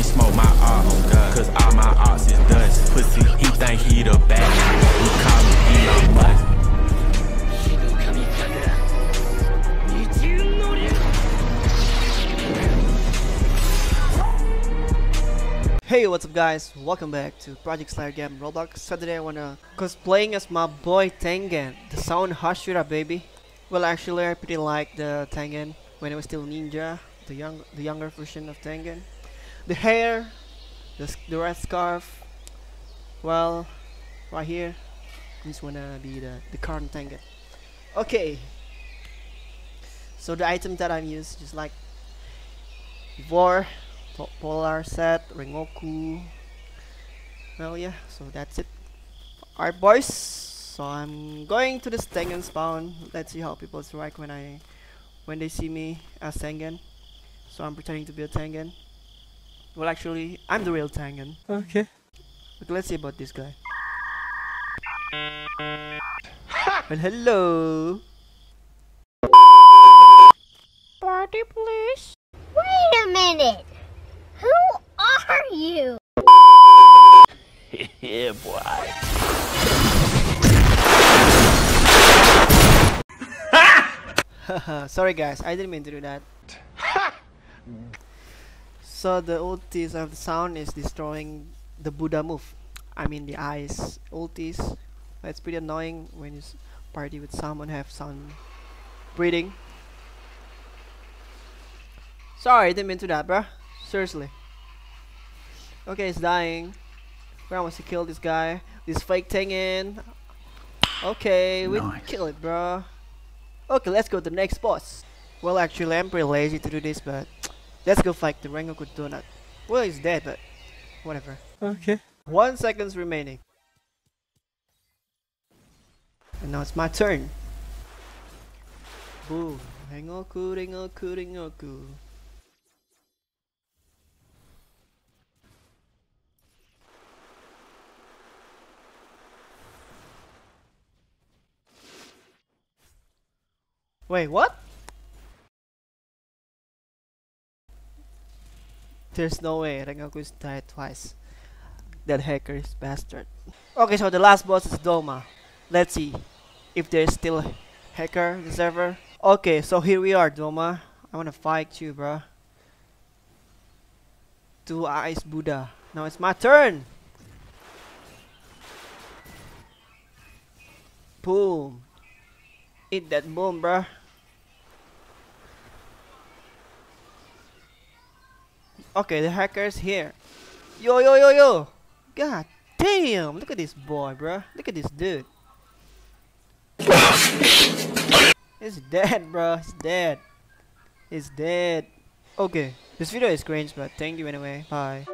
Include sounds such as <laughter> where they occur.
can't smoke my art, cause all my arts is dust. Pussy, he think he the best. We call him Elon Musk. Hey what's up guys, welcome back to Project Slayer game Roblox. So today I wanna cosplaying as my boy Tengen, the sound Hashira baby. Well actually I pretty like the Tengen when I was still ninja, the young the younger version of Tengen. The hair, the, the red scarf, well, right here, just wanna be the, the current Tengen. Okay, so the item that I'm used just like before Polar Set, Rengoku. Well, yeah, so that's it. Alright, boys. So I'm going to the Tengen spawn. Let's see how people react when I, when they see me as Tengen. So I'm pretending to be a Tengen. Well, actually, I'm the real Tengen. Okay. But let's see about this guy. well, hello. Party, please. Wait a minute! Who are you? <laughs> Yeah, boy. Haha, <laughs> Sorry guys, I didn't mean to do that. <laughs> so the ultis of the sound is destroying the Buddha move. I mean the eyes ultis. That's pretty annoying when you party with someone have sound breathing. Sorry, I didn't mean to that, bruh. Seriously. Okay, it's dying. Where wants to kill this guy? This fake Tengen. Okay, we kill it, bruh. Okay, let's go to the next boss. Well, actually, I'm pretty lazy to do this, but let's go fight the Rengoku Donut. Well, he's dead, but whatever. Okay. One seconds remaining. And now it's my turn. Boom. Rengoku, Rengoku, Rengoku. Wait, what? There's no way Rengoku's died twice. That hacker is bastard. Okay, so the last boss is Doma. Let's see if there's still hacker in the server. Okay, so here we are, Doma. I wanna fight you, bruh. Two eyes Buddha. Now it's my turn. Boom. Eat that boom, bruh. Okay, the hacker's here. Yo, yo, yo, yo. God damn. Look at this boy, bro. Look at this dude. He's dead, bro. He's dead. He's dead. Okay. This video is cringe, but thank you anyway. Bye.